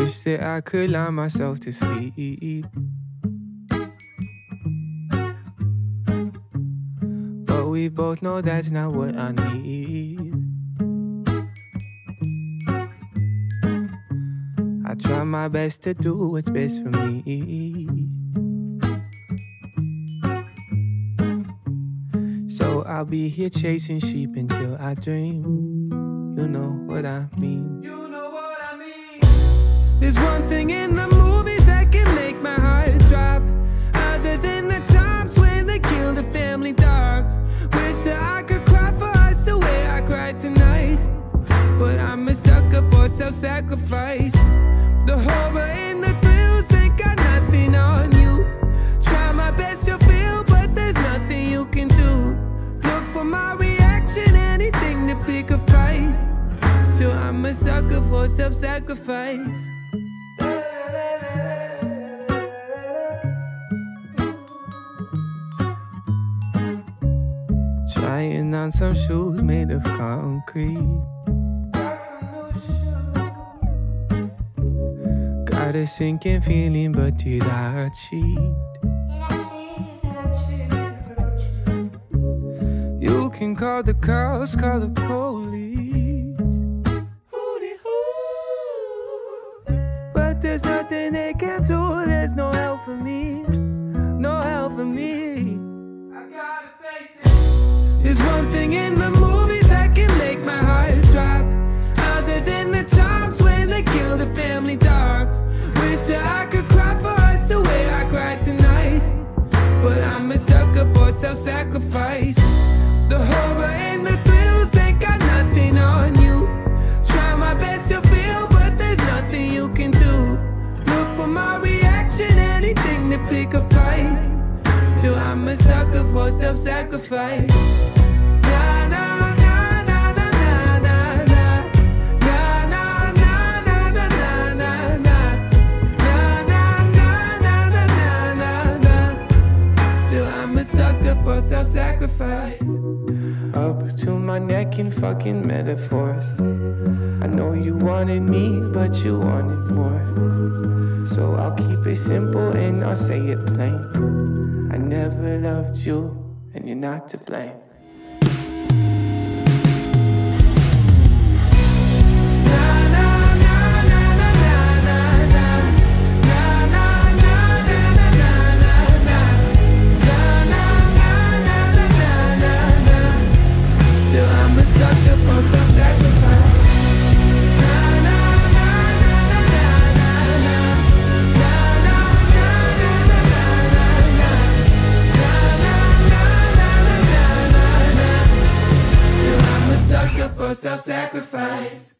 Wish that I could lie myself to sleep. But we both know that's not what I need. I try my best to do what's best for me. So I'll be here chasing sheep until I dream. You know what I mean. There's one thing in the movies that can make my heart drop. Other than the times when they kill the family dog. Wish that I could cry for us the way I cried tonight. But I'm a sucker for self sacrifice. The horror and the thrills ain't got nothing on you. Try my best to feel, but there's nothing you can do. Look for my reaction, anything to pick a fight. So I'm a sucker for self Trying on some shoes made of concrete. Got a sinking feeling, but did I cheat? You can call the cops, call the police. But there's nothing they can do, there's no help for me. No help for me. In the movies that can make my heart drop. Other than the times when they kill the family dog. Wish that I could cry for us the way I cried tonight. But I'm a sucker for self sacrifice. The horror and the thrills ain't got nothing on you. Try my best to feel, but there's nothing you can do. Look for my reaction, anything to pick a fight. So I'm a sucker for self for self sacrifice. Up to my neck in fucking metaphors. I know you wanted me, but you wanted more. So I'll keep it simple and I'll say it plain. I never loved you, and you're not to blame. Na, na,